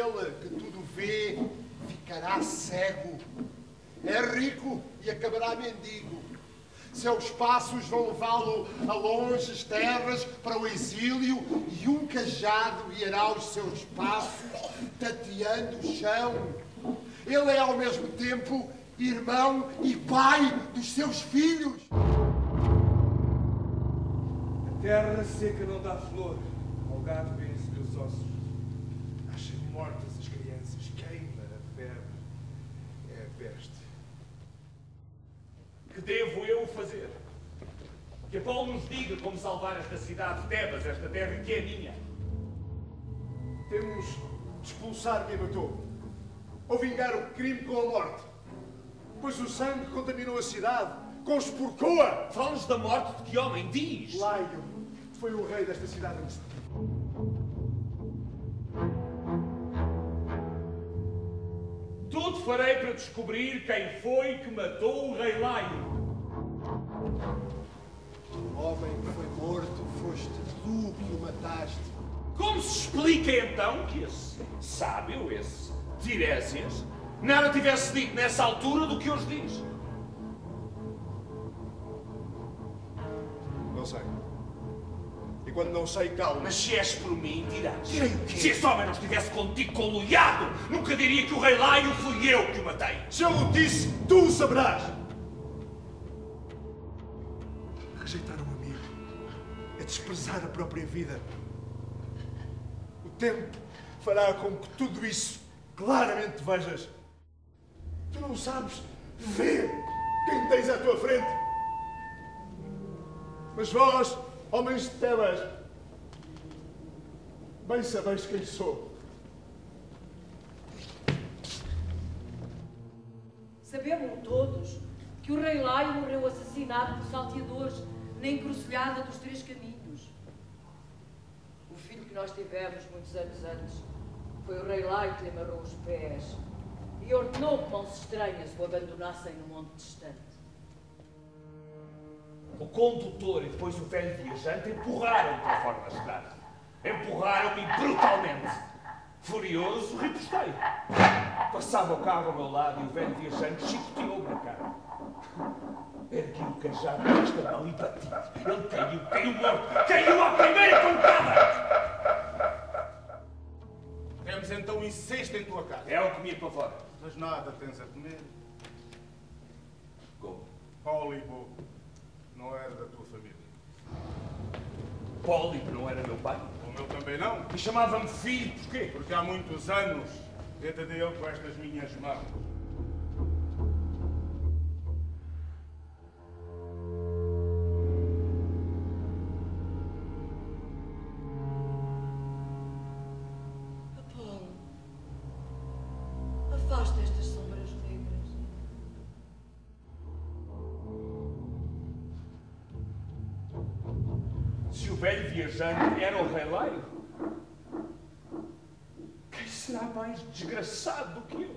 Ele que tudo vê ficará cego. É rico e acabará mendigo. Seus passos vão levá-lo a longes terras para o exílio e um cajado guiará os seus passos, tateando o chão. Ele é ao mesmo tempo irmão e pai dos seus filhos. A terra seca não dá flor, ao gado vence os ossos. Mortas as crianças, queima a febre, é a peste. Que devo eu fazer? Que Apolo nos diga como salvar esta cidade, Tebas, esta terra que é minha. Temos de expulsar quem matou, ou vingar o crime com a morte, pois o sangue contaminou a cidade, conspurcou-a. Falas da morte de que homem? Diz! Laio foi o rei desta cidade antes de farei para descobrir quem foi que matou o rei Laio. O homem que foi morto foste tu que o mataste. Como se explica então que esse sábio, esse Tiresias, nada tivesse dito nessa altura do que hoje diz? Não sei. E quando não sei, calma. Mas se és por mim, dirás. Direi o quê? Se esse homem não estivesse contigo conluiado, nunca diria que o rei Laio fui eu que o matei. Se eu o disse, tu o saberás. Rejeitar um amigo é desprezar a própria vida. O tempo fará com que tudo isso claramente vejas. Tu não sabes ver quem tens à tua frente. Mas vós, homens de Tebas, bem sabeis quem sou. Sabemos todos que o rei Laio morreu assassinado por salteadores na encruzilhada dos Três Caminhos. O filho que nós tivemos muitos anos antes foi o rei Laio que lhe amarrou os pés e ordenou que mãos estranhas o abandonassem no monte distante. O condutor e depois o velho viajante empurraram-me para fora da estrada. Empurraram-me brutalmente. Furioso, repostei. Passava o carro ao meu lado e o velho viajante chicoteou-me na cara. Ergui o cajado desta mão e bati. Ele caiu, caiu morto. Caiu à primeira pancada! Temos então incesto em tua casa. É o que me apavora. Mas nada tens a comer. Como? Pólibo não era da tua família. Pólipo não era meu pai? O meu também não, E chamava-me filho porquê? porque há muitos anos dentro dele com estas minhas mãos. Velho viajante era o rei Laio, quem será mais desgraçado do que eu?